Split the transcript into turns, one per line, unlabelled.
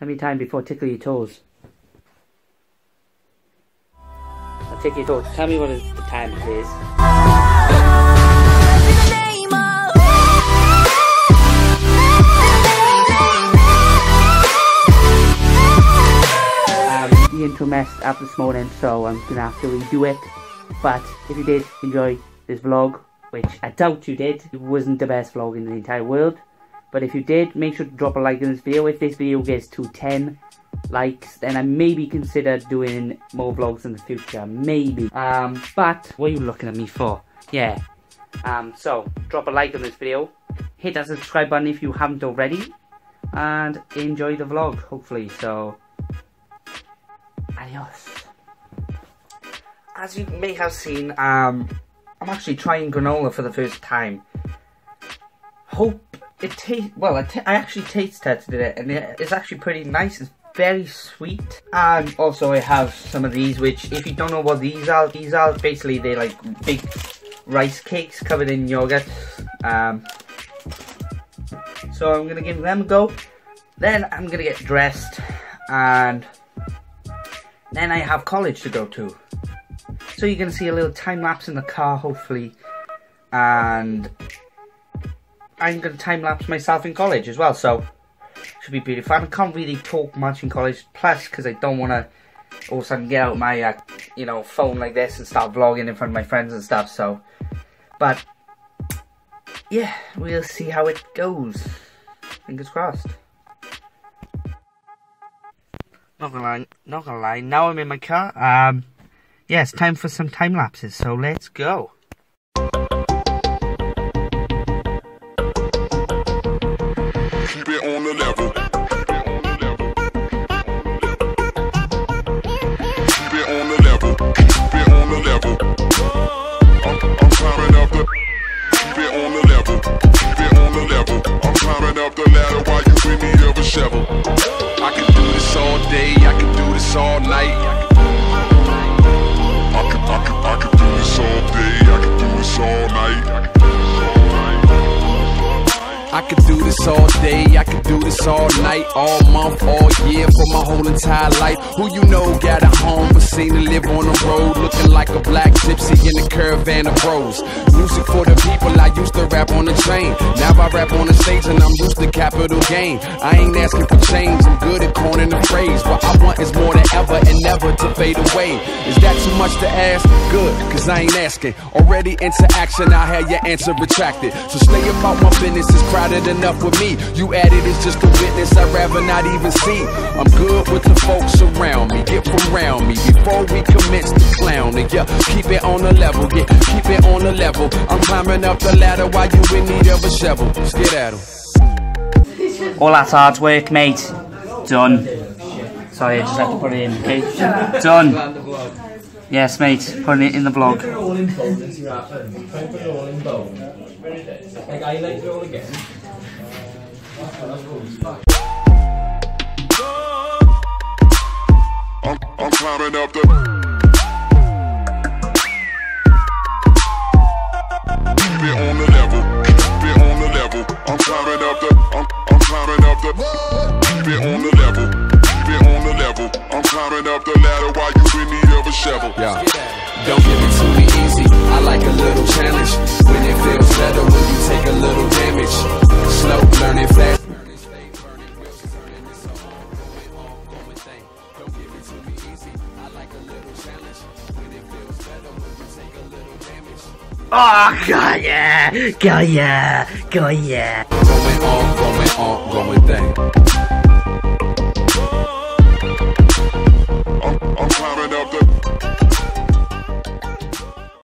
Tell me time before tickle your toes. I'll tickle your toes. Tell me what the time is. Um, the intro messed up this morning, so I'm gonna have to redo it. But if you did enjoy this vlog, which I doubt you did, it wasn't the best vlog in the entire world. But if you did, make sure to drop a like in this video. If this video gets to 10 likes, then I maybe consider doing more vlogs in the future. Maybe. Um, but what are you looking at me for? Yeah. Um, so drop a like on this video. Hit that subscribe button if you haven't already. And enjoy the vlog, hopefully. So, adios. As you may have seen, um, I'm actually trying granola for the first time. Hope it tastes well. I, actually taste tested it, and it, it's actually pretty nice. It's very sweet. And also, I have some of these, which if you don't know what these are, these are basically they're like big rice cakes covered in yogurt. Um, so I'm gonna give them a go. Then I'm gonna get dressed, and then I have college to go to. So you're gonna see a little time lapse in the car, hopefully, and I'm gonna time lapse myself in college as well. So should be fun. I can't really talk much in college, plus because I don't want to all of a sudden get out my uh, you know phone like this and start vlogging in front of my friends and stuff. So, but yeah, we'll see how it goes. Fingers crossed. Not gonna lie, not gonna lie. Now I'm in my car. Um, yeah, it's time for some time lapses. So let's go.
This all night.
I can, do this all day. I can do this all night.
I could do this all day, I could do this all night, all month, all year, for my whole entire life. Who you know got a home, but seen to live on the road, looking like a black caravan of bros. Music for the people, I used to rap on the train. Now I rap on the stage and I'm used to capital gain. I ain't asking for change, I'm good at coining the phrase. What I want is more than ever and never to fade away. Is that too much to ask? Good, cause I ain't asking. Already into action, I had your answer retracted. So stay about my business, it's crowded enough with me. You added is just a witness, I'd rather not even see. I'm good with the folks around me, get from around me before we commence the clowning. Yeah, keep it on the level, yeah, keep it on the level. I'm climbing up the ladder while you in need of a shovel. Let's get at 'em.
All that hard work, mate. Done. Sorry, I just have to put it in. Okay, done. Yes, mate. Putting it in the blog.
Put it all in bold and see what happens. Try and put it all in bold. Like it all again.
I'm, I'm climbing up the. Keep it on the level. Keep it on the level. I'm climbing up the. I'm, I'm climbing up the. Keep it on the level. Keep it on the level. I'm climbing up the ladder while you in need of a shovel.
Yeah. Don't give it to me easy. I like a little challenge. When it feels better when you take a little damage. Slow learning fast.
Oh, God, yeah. God, yeah. God, yeah.
Going on, going on, going.